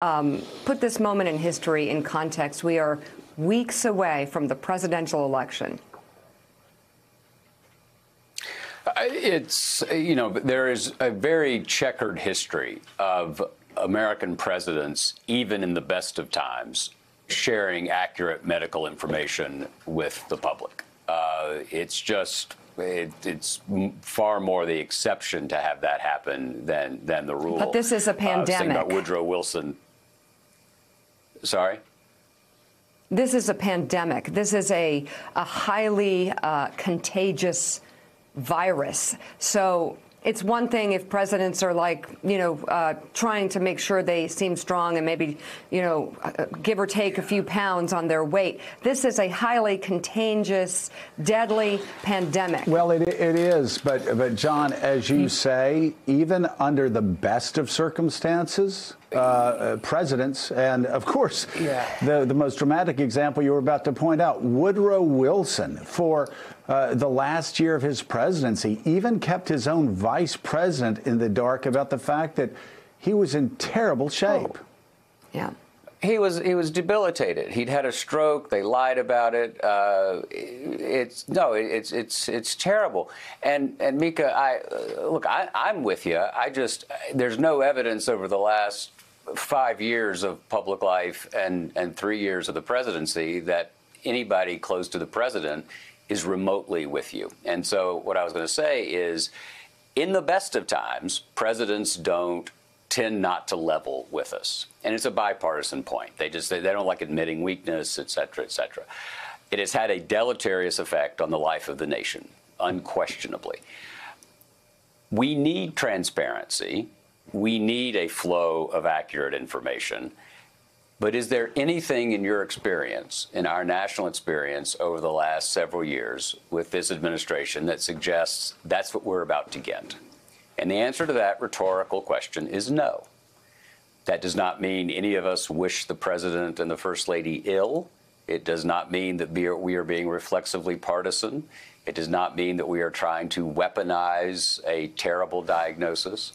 Um, put this moment in history in context. We are weeks away from the presidential election. It's, you know, there is a very checkered history of American presidents, even in the best of times, sharing accurate medical information with the public. Uh, it's just it, it's far more the exception to have that happen than than the rule. But this is a pandemic. Uh, about Woodrow Wilson. Sorry. This is a pandemic. This is a a highly uh, contagious virus. So it's one thing if presidents are like, you know, uh, trying to make sure they seem strong and maybe, you know, uh, give or take a few pounds on their weight. This is a highly contagious, deadly pandemic. Well, it, it is. But, but, Jon, as you say, even under the best of circumstances, uh, uh, presidents, and of course, yeah. the, the most dramatic example you were about to point out, Woodrow Wilson, for uh, the last year of his presidency, even kept his own vice president in the dark about the fact that he was in terrible shape. Oh. Yeah. He was he was debilitated. He'd had a stroke. They lied about it. Uh, it's no, it's it's it's terrible. And and Mika, I look, I, I'm with you. I just there's no evidence over the last five years of public life and and three years of the presidency that anybody close to the president is remotely with you. And so, what I was going to say is, in the best of times, presidents don't tend not to level with us, and it's a bipartisan point. They just they, they don't like admitting weakness, et cetera, et cetera. It has had a deleterious effect on the life of the nation, unquestionably. We need transparency. We need a flow of accurate information. But is there anything in your experience, in our national experience over the last several years with this administration that suggests that's what we're about to get? And the answer to that rhetorical question is no. That does not mean any of us wish the president and the first lady ill. It does not mean that we are being reflexively partisan. It does not mean that we are trying to weaponize a terrible diagnosis.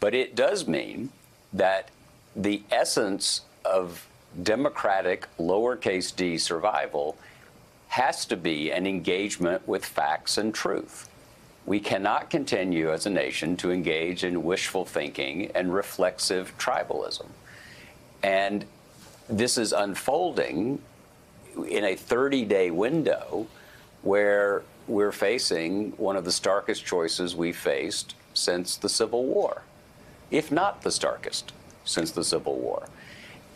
But it does mean that the essence of democratic lowercase d survival has to be an engagement with facts and truth. We cannot continue as a nation to engage in wishful thinking and reflexive tribalism. And this is unfolding in a 30 day window where we're facing one of the starkest choices we've faced since the Civil War, if not the starkest since the Civil War.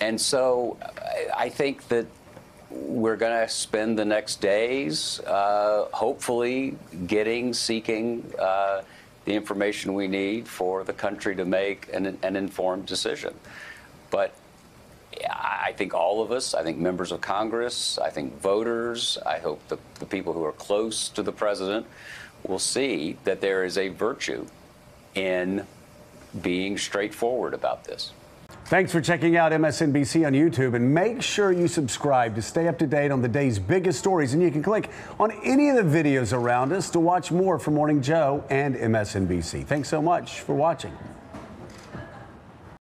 And so I think that we're going to spend the next days, uh, hopefully, getting, seeking uh, the information we need for the country to make an, an, informed decision. But I think all of us, I think members of Congress, I think voters, I hope the, the people who are close to the president will see that there is a virtue in being straightforward about this. Thanks for checking out MSNBC on YouTube and make sure you subscribe to stay up to date on the day's biggest stories. And you can click on any of the videos around us to watch more from Morning Joe and MSNBC. Thanks so much for watching.